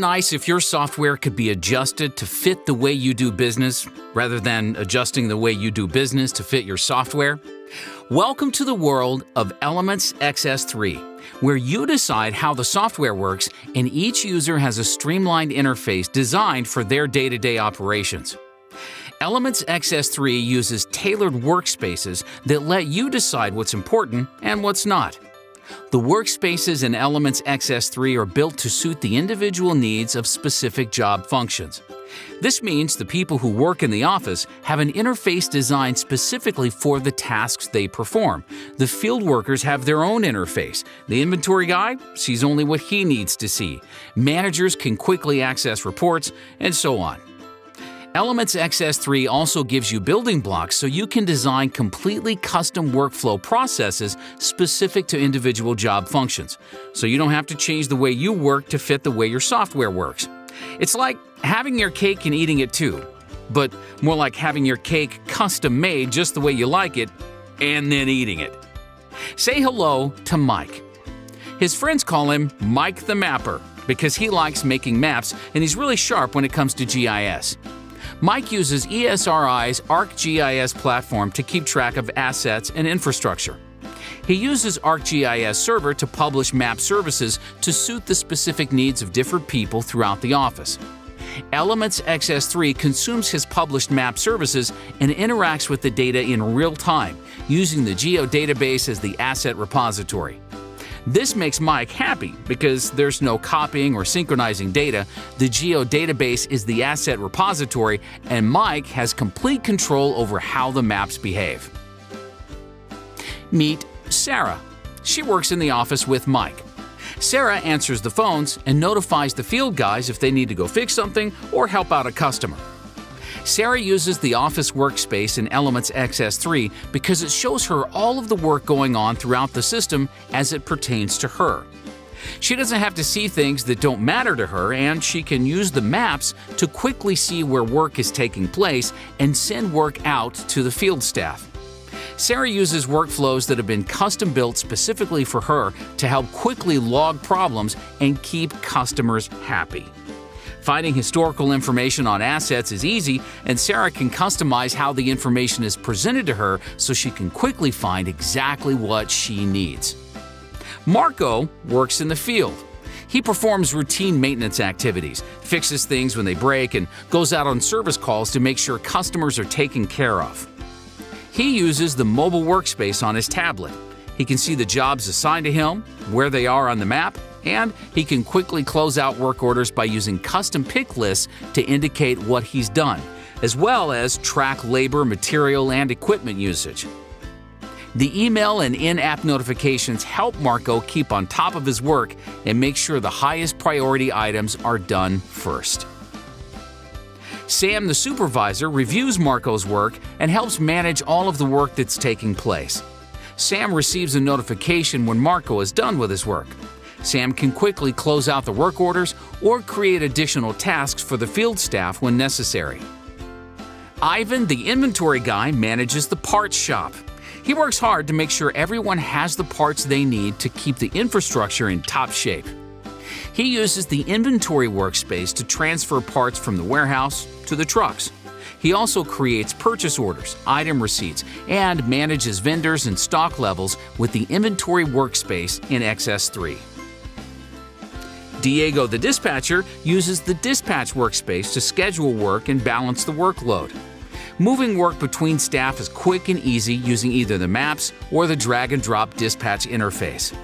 nice if your software could be adjusted to fit the way you do business rather than adjusting the way you do business to fit your software? Welcome to the world of Elements XS3, where you decide how the software works and each user has a streamlined interface designed for their day to day operations. Elements XS3 uses tailored workspaces that let you decide what's important and what's not. The workspaces in Elements XS3 are built to suit the individual needs of specific job functions. This means the people who work in the office have an interface designed specifically for the tasks they perform. The field workers have their own interface. The inventory guy sees only what he needs to see. Managers can quickly access reports, and so on. Elements XS3 also gives you building blocks so you can design completely custom workflow processes specific to individual job functions, so you don't have to change the way you work to fit the way your software works. It's like having your cake and eating it too, but more like having your cake custom made just the way you like it and then eating it. Say hello to Mike. His friends call him Mike the Mapper because he likes making maps and he's really sharp when it comes to GIS. Mike uses ESRI's ArcGIS platform to keep track of assets and infrastructure. He uses ArcGIS Server to publish map services to suit the specific needs of different people throughout the office. Elements XS3 consumes his published map services and interacts with the data in real time, using the geodatabase as the asset repository. This makes Mike happy because there's no copying or synchronizing data, the geodatabase is the asset repository, and Mike has complete control over how the maps behave. Meet Sarah. She works in the office with Mike. Sarah answers the phones and notifies the field guys if they need to go fix something or help out a customer. Sarah uses the Office workspace in Elements XS3 because it shows her all of the work going on throughout the system as it pertains to her. She doesn't have to see things that don't matter to her, and she can use the maps to quickly see where work is taking place and send work out to the field staff. Sarah uses workflows that have been custom built specifically for her to help quickly log problems and keep customers happy. Finding historical information on assets is easy, and Sarah can customize how the information is presented to her so she can quickly find exactly what she needs. Marco works in the field. He performs routine maintenance activities, fixes things when they break, and goes out on service calls to make sure customers are taken care of. He uses the mobile workspace on his tablet. He can see the jobs assigned to him, where they are on the map, and he can quickly close out work orders by using custom pick lists to indicate what he's done, as well as track labor, material, and equipment usage. The email and in app notifications help Marco keep on top of his work and make sure the highest priority items are done first. Sam, the supervisor, reviews Marco's work and helps manage all of the work that's taking place. Sam receives a notification when Marco is done with his work. Sam can quickly close out the work orders or create additional tasks for the field staff when necessary. Ivan, the inventory guy, manages the parts shop. He works hard to make sure everyone has the parts they need to keep the infrastructure in top shape. He uses the inventory workspace to transfer parts from the warehouse to the trucks. He also creates purchase orders, item receipts, and manages vendors and stock levels with the inventory workspace in XS3. Diego the dispatcher uses the dispatch workspace to schedule work and balance the workload. Moving work between staff is quick and easy using either the maps or the drag and drop dispatch interface.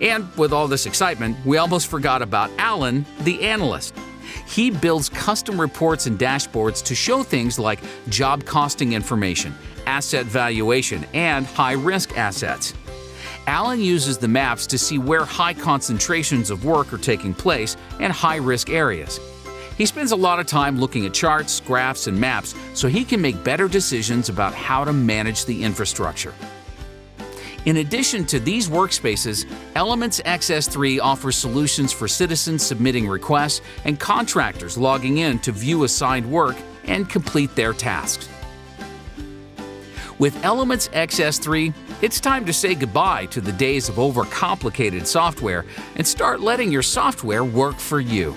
And with all this excitement, we almost forgot about Alan, the analyst. He builds custom reports and dashboards to show things like job costing information, asset valuation, and high risk assets. Alan uses the maps to see where high concentrations of work are taking place and high risk areas. He spends a lot of time looking at charts, graphs, and maps so he can make better decisions about how to manage the infrastructure. In addition to these workspaces, Elements XS3 offers solutions for citizens submitting requests and contractors logging in to view assigned work and complete their tasks. With Elements XS3, it's time to say goodbye to the days of overcomplicated software and start letting your software work for you.